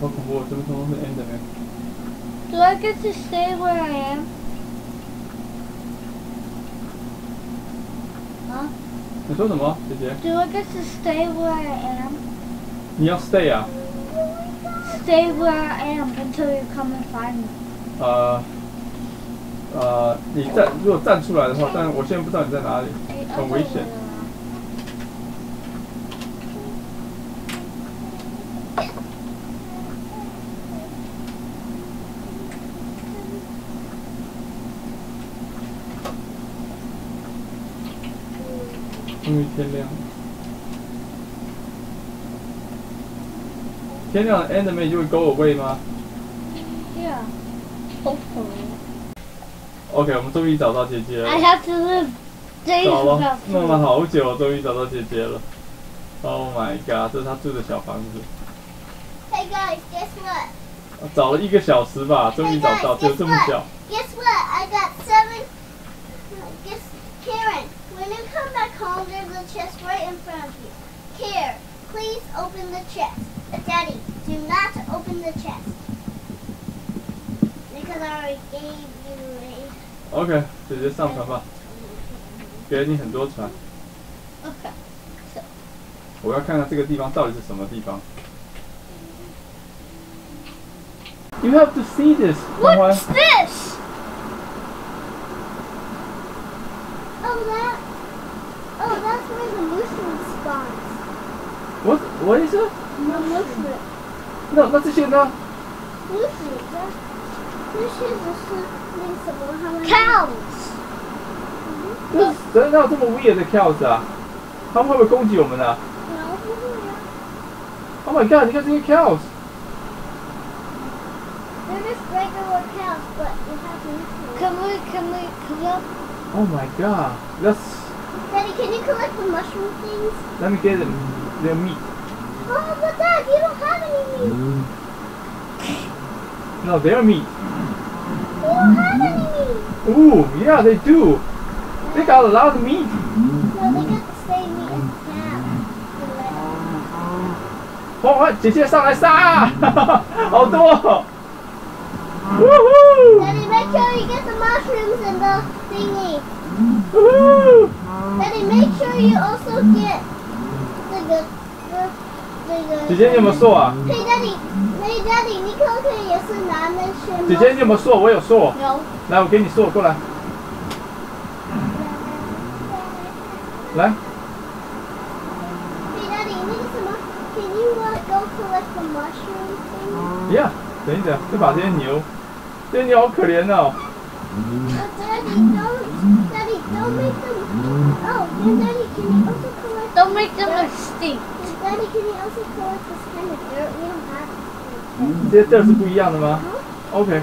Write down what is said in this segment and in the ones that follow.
好恐怖，怎么什么是 Enderman？ Do I get to stay where I am? 啊你说什么，姐姐？ Do I get to stay where I am? 你要 stay 啊？ Stay where I am until you come and find me. 呃，呃，你站如果站出来的话，但我现在不知道你在哪里，很危险。 终于天亮了。天亮了，Enderman 就会 go away 吗 Yeah. Hopefully.？OK，我们终于找到姐姐了。I have to live 找了，弄了好久，终于找到姐姐了。Oh my god，这是她住的小房子，Hey guys, guess what? 找了一个小时吧，终于找到，只有这么小。Guess what? I got seven. Guess Karen, when you come back home, there's a chest right in front of you. Here, please open the chest. Daddy, do not open the chest. Because I already gave you a. OK，姐姐上船吧，给了你很多船。 Okay. 我要看看这个地方到底是什么地方。You have to see this，欢欢 What's。this? Oh, that. Oh, that's where the mushroom spawns. What What is it？ The mushroom. 那那这些呢？ Mushroom. That. 那些只是那什么他们。 Cows. 这怎么有这么 weird 的 cows 啊？他们会不会攻击我们啊然后不会呀。 ？Oh my god！你看这些 cows。 They're just regular cows, but you have mushrooms. Can we, can we collect? Oh my god! Let's Daddy, can you collect the mushroom things? let me get them their meat. Oh, but Dad, you don't have any meat. No, their meat. You don't have any meat. Ooh, yeah, they do. They got a lot of meat. No, they got the same meat as cows. 哦，快姐姐上来杀，好多、哦。Woohoo! Daddy, make sure you get the mushrooms and the thingy. Woohoo! Daddy, make sure you also get the the the 姐姐你有没有瘦啊？Hey Daddy, Hey Daddy，你可不可以也是拿那些？姐姐你有没有瘦？我有瘦。来，我给你瘦，过来，来。Hey Daddy，那个什么，Can you uh, go collect the mushroom thing? Yeah，等一等，就把这些牛，这些牛好可怜哦。Oh, Daddy, don't, Daddy, don't make them. Oh, and Daddy, can you also collect? Don't make them extinct. Daddy, can you also collect this kind of dirt? We don't have. it. 这些地儿是不一样的吗？OK，let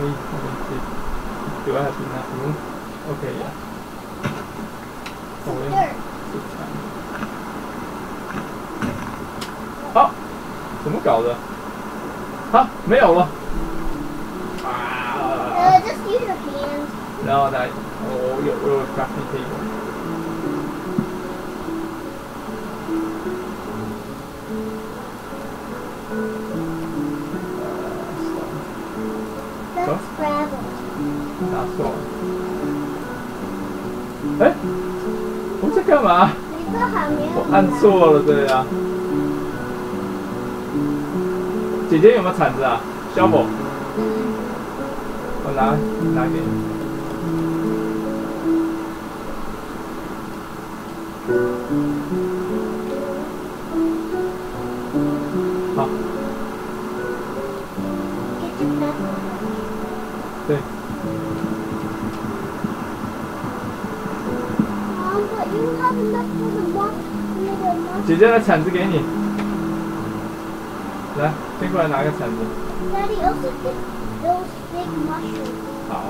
me let me see. Do I have enough room? OK 呀。哦，我要 Dirt. 是残好，怎么搞的？好，没有了。然后来，我有我有 crafting table。That's gravel. 拿错了。哎，我在干嘛？你这还没有。我按。错了，对呀、姐姐有没有铲子啊？shovel，我拿拿给你。好，对，姐姐的铲子给你来，先过来拿个铲子。好，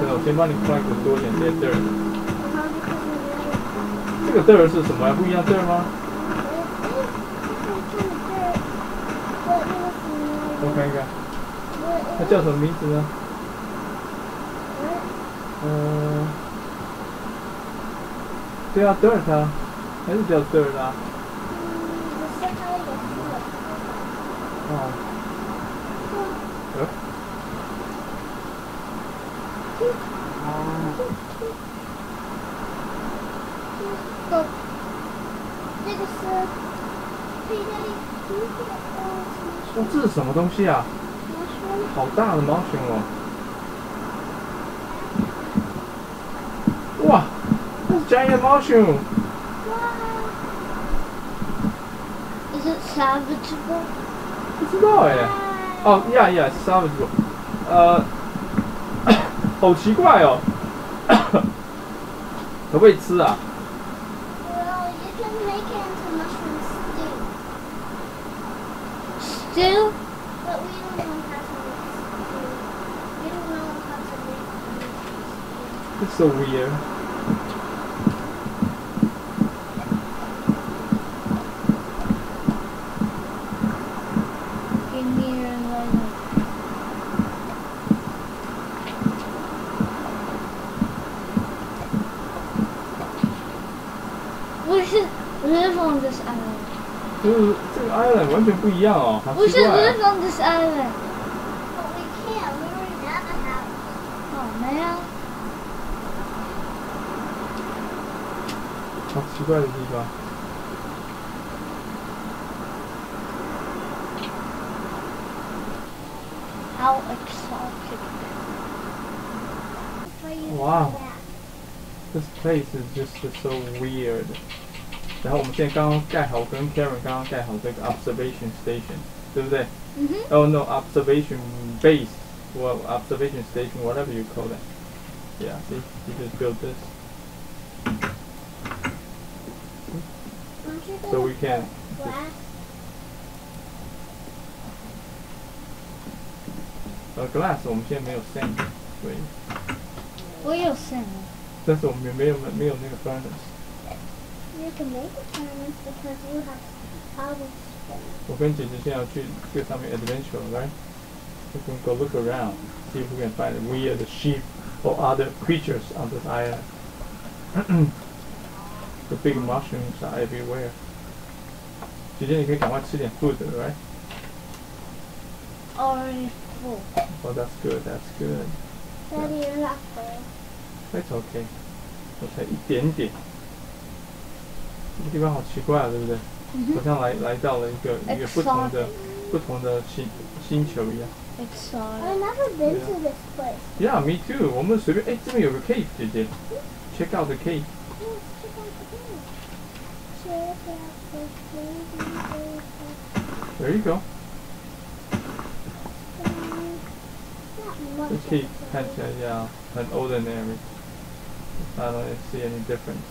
对了，我先帮你快滚多一点，地儿。这儿是什么呀？不一样这儿吗？我看一看，它叫什么名字呢？嗯、对啊，dirt 啊，还是叫 dirt 啊？哦，嗯，哦，这是什么东西啊？好大的猫熊哦！哇，这是 giant 猫熊，哇！Is it salvageable? 不知道哎。哦呀呀，沙子，呃，好奇怪哦，可不可以吃啊？It's so weird. Give me your lighter. We should live on this island. 就是这个 island 完全不一样哦，好 We 奇 should 怪、 live 啊。 on this island. But we can't. We already have a house. Oh man. 好 奇怪的地方。 How exotic. For you Wow. to do that. This place is just so weird. 然后我们现在刚刚盖好，跟 Karen 刚刚盖好这个 observation station，对不对？ Mhm. Oh no, observation base. Well, observation station, whatever you call it. Yeah, see, he just built this. So gonna we can put glass? 呃 glass 我们现在没有 sand，对， What you saying? 但是我们也没有没有那个 furnace。 You can make a furnace because you have cobblestone. 我跟姐姐现在要去这个上面 adventure, right? We can go look around, see if we can find weird sheep or other creatures on this island. the big mushrooms are everywhere. 姐姐，你可以赶快吃点 food, right? Already full. Oh, that's good, that's good. Daddy, you're not full. That's okay. 我才一点点。这个地方好奇怪啊，对不对？好像来来到了一个一个不同的不同的星星球一样。 Exotic. I've never been to this place. Yeah, me too. 我们随便，哎，这边有个 cave，姐姐，check out the cave。 There you go. Just keep attention, yeah, an older name. I don't see any difference.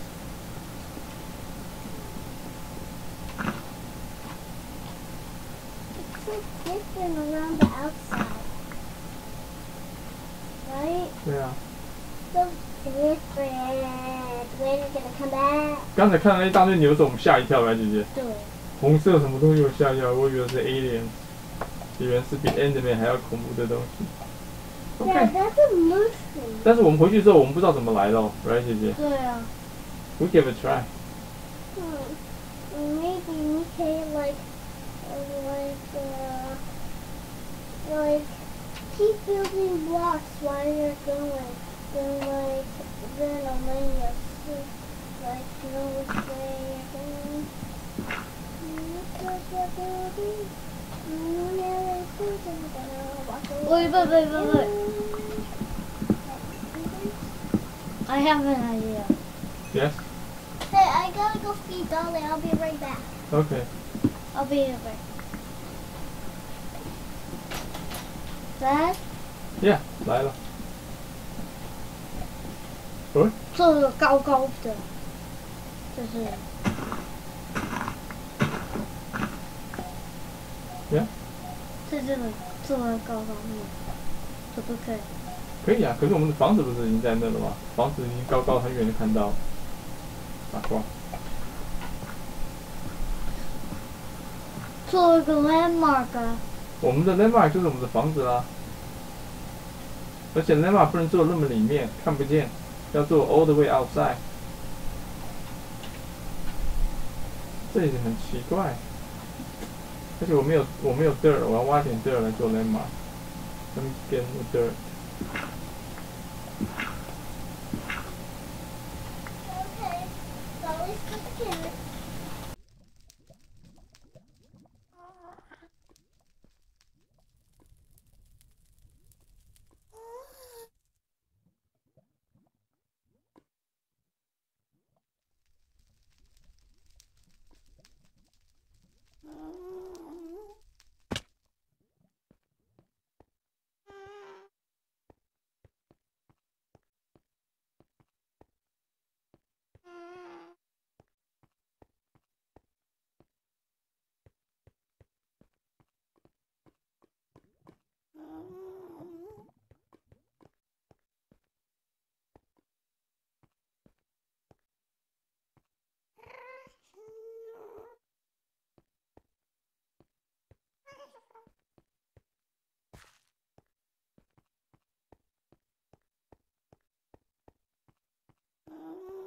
It's different around the outside. Right? Yeah. So 刚才看到一大堆牛总吓一跳吧，姐姐。对。红色什么东西我吓一跳，我以为是 alien，以为是比 Enderman 还要恐怖的东西。对，但是 moose。但是我们回去之后，我们不知道怎么来的，right 姐姐？对啊。We give it a try. Hmm. Maybe we can like, like, uh, like keep building blocks while you're going. Then like, then I'll let you see, like, know which way going. Look what you're building. Yeah, it's building, then I'll Wait, wait, wait, wait, wait. I have an idea. Yes. Hey, I gotta go feed Dolly. I'll be right back. OK. I'll be right back. Dad, Yeah，来了。做个高高的，就是。Yeah 在这里做的高高的，可不可以？可以啊，可是我们的房子不是已经在那了吗？房子已经高高很远就看到了。打光。做一个 landmark 啊，我们的 landmark 就是我们的房子啦。而且 landmark 不能做那么里面，看不见，要做 all the way outside。这也很奇怪。而且我没有我没有 dirt，我要挖点 dirt 来做 landmark。Let me get more dirt. Oh.